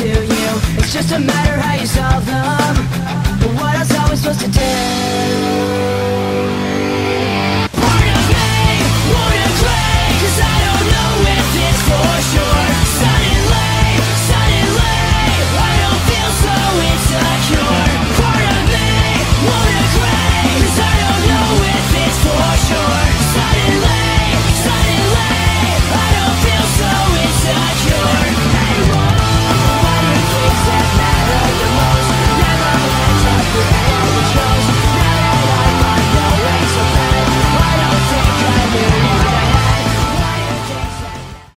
to you It's just a matter how you solve them But what else are we supposed to do?